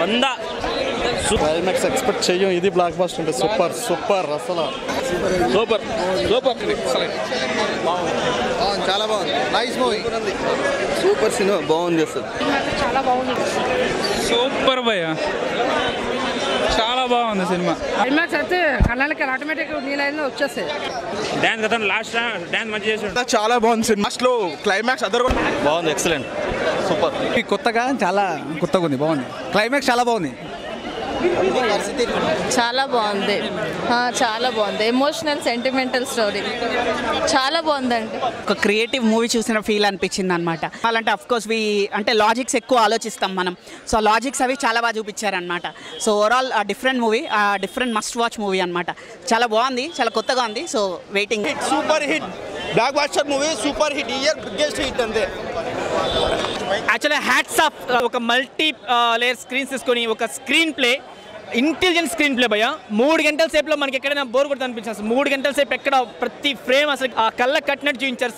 వంద. Climax expect చెయ్యం. ఇది బ్లాక్ బస్టర్ అంటే సూపర్ సూపర్ అసలు. Super super. బాగుంది చాలా బాగుంది. నైస్ మూవీ సూపర్ సినిమా బాగుంది అసలు. చాలా బాగుంది. సూపర్ భయ్య. చాలా బాగుంది సినిమా. క్లైమాక్స్ అయితే కళ్ళకి ఆటోమేటిక్ నీళ్ళైనా వచ్చేస్తాయి. డ్యాన్స్ కదా లాస్ట్ డ్యాన్స్ మంచి చేసి చాలా బాగుంది సినిమా. లాస్ట్లో క్లైమాక్స్ అదర్ బాగుంది ఎక్సలెంట్ సూపర్. కొత్తగా చాలా కొత్తగా ఉంది బాగుంది. క్లైమాక్స్ చాలా బాగుంది. చాలా బాగుంది. ఆ, చాలా బాగుంది. ఎమోషనల్ సెంటిమెంటల్ స్టోరీ చాలా బాగుందండి. ఒక క్రియేటివ్ మూవీ చూసిన ఫీల్ అనిపించింది అనమాట అలాంటి అఫ్ కోర్స్ వి అంటే లాజిక్స్ ఎక్కువ ఆలోచిస్తాం మనం. సో లాజిక్స్ అవి చాలా బాగా చూపించారనమాట so overall different movie different must watch movie అనమాట చాలా బాగుంది చాలా కొత్తగా ఉంది. So waiting super hit blockbuster movie super hit year biggest hit అంతే. యాక్చువల్గా హ్యాట్స్ ఆఫ్ ఒక మల్టీ లేయర్ స్క్రీన్స్ తీసుకొని ఒక screenplay intelligent screenplay భయ మూడు గంటల సేపులో మనకి ఎక్కడైనా బోర్ కొడుతుంది అనిపించింది. మూడు గంటల సేపు ఎక్కడ ప్రతి ఫ్రేమ్ అసలు ఆ కళ్ళ కట్టినట్టు చూపించారు.